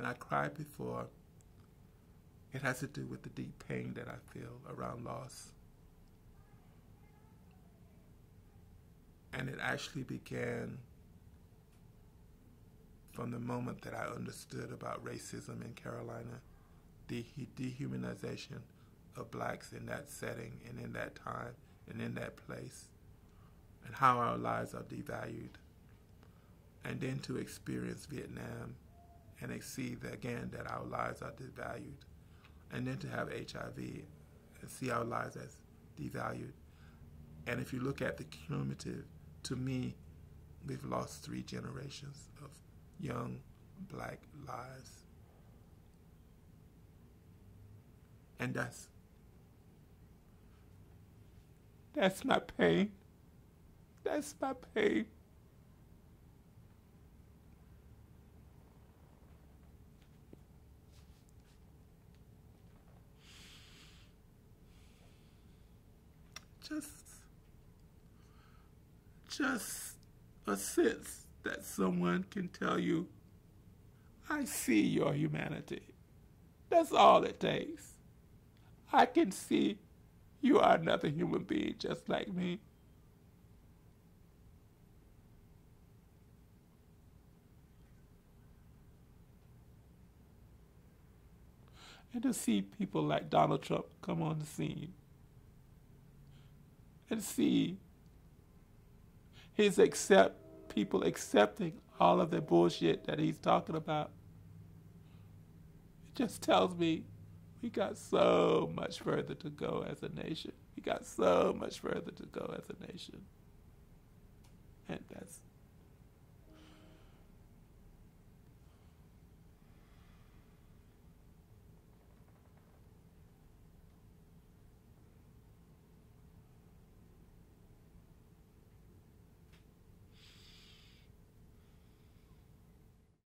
and I cried before, it has to do with the deep pain that I feel around loss. And it actually began from the moment that I understood about racism in Carolina, the dehumanization of blacks in that setting and in that time and in that place, and how our lives are devalued. And then to experience Vietnam and they see that, again that our lives are devalued. And then to have HIV and see our lives as devalued. And if you look at the cumulative, to me, we've lost three generations of young black lives. And that's that's my pain. That's my pain. Just just a sense that someone can tell you, I see your humanity. That's all it takes. I can see you are another human being just like me. And to see people like Donald Trump come on the scene and see his accept people accepting all of the bullshit that he's talking about. It just tells me we got so much further to go as a nation. We got so much further to go as a nation. And that's